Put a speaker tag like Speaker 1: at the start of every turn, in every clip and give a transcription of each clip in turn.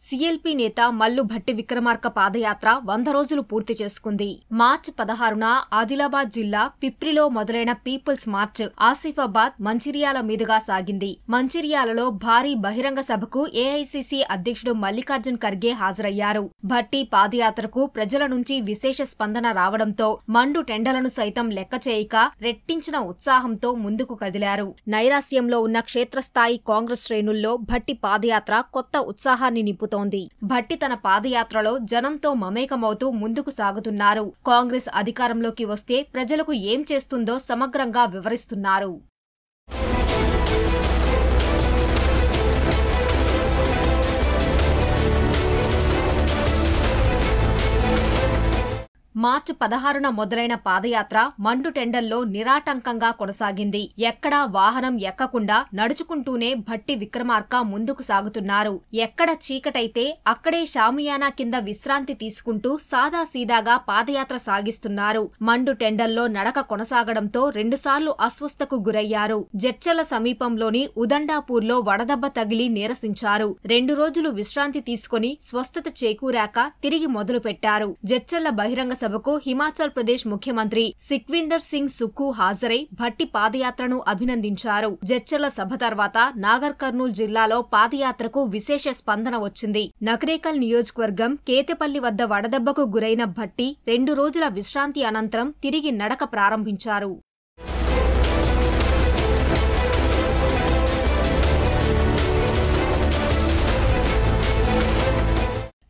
Speaker 1: CLP నేత మల్లు భట్టి విక్రమార్క పాదయాత్ర వంద రోజులు పూర్తి చేసుకుంది. మార్చి పదహారున ఆదిలాబాద్ జిల్లా పిప్రిలో మొదలైన పీపుల్స్ మార్చ్ ఆసిఫాబాద్ మంచిర్యాల మీదుగా సాగింది. మంచిర్యాలలో భారీ బహిరంగ సభకు ఏఐసీసీ అధ్యక్షుడు మల్లికార్జున్ ఖర్గే హాజరయ్యారు. భట్టి పాదయాత్రకు ప్రజల నుంచి విశేష స్పందన రావడంతో మండు టెండలను సైతం లెక్క చేయక రెట్టించిన ఉత్సాహంతో ముందుకు కదిలారు. నైరాస్యంలో ఉన్న క్షేత్రస్థాయి కాంగ్రెస్ శ్రేణుల్లో భట్టి పాదయాత్ర కొత్త ఉత్సాహాన్ని నింపుతోంది భట్టి తన పాదయాత్రలో జనంతో మమేకమవుతూ ముందుకు సాగుతున్నారు. కాంగ్రెస్ అధికారంలోకి వస్తే ప్రజలకు ఏం చేస్తుందో సమగ్రంగా వివరిస్తున్నారు. మార్చి పదహారున మొదలైన పాదయాత్ర మండు టెండల్లో నిరాటంకంగా కొనసాగింది. ఎక్కడా వాహనం ఎక్కకుండా నడుచుకుంటూనే భట్టి విక్రమార్క ముందుకు సాగుతున్నారు. ఎక్కడ చీకటైతే అక్కడే షామియానా కింద విశ్రాంతి తీసుకుంటూ సాదాసీదాగా పాదయాత్ర సాగిస్తున్నారు. మండు టెండల్లో నడక కొనసాగడంతో రెండుసార్లు అస్వస్థకు గురయ్యారు. జర్చల సమీపంలోని ఉదండాపూర్లో వడదెబ్బ తగిలి నీరసించారు. రెండు రోజులు విశ్రాంతి తీసుకుని స్వస్థత చేకూరాక తిరిగి మొదలుపెట్టారు. జడ్చల్ల బహిరంగ సభకు హిమాచల్ ప్రదేశ్ ముఖ్యమంత్రి సిక్విందర్ సింగ్ సుక్కు హాజరై భట్టి పాదయాత్రను అభినందించారు. జడ్చర్ల సభ తర్వాత నాగర్ కర్నూల్ జిల్లాలో పాదయాత్రకు విశేష స్పందన వచ్చింది. నకరేకల్ నియోజకవర్గం కేతెపల్లి వద్ద వడదెబ్బకు గురైన భట్టి రెండు రోజుల విశ్రాంతి అనంతరం తిరిగి నడక ప్రారంభించారు.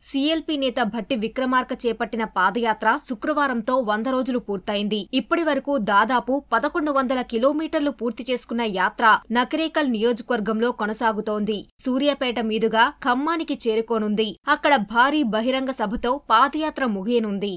Speaker 1: సీఎల్పీ నేత భట్టి విక్రమార్క చేపట్టిన పాదయాత్ర శుక్రవారంతో వంద రోజులు పూర్తయింది. ఇప్పటి వరకు దాదాపు పదకొండు వందల కిలోమీటర్లు పూర్తి చేసుకున్న యాత్ర నకరేకల్ నియోజకవర్గంలో కొనసాగుతోంది. సూర్యాపేట మీదుగా ఖమ్మానికి చేరుకోనుంది. అక్కడ భారీ బహిరంగ సభతో పాదయాత్ర ముగియనుంది.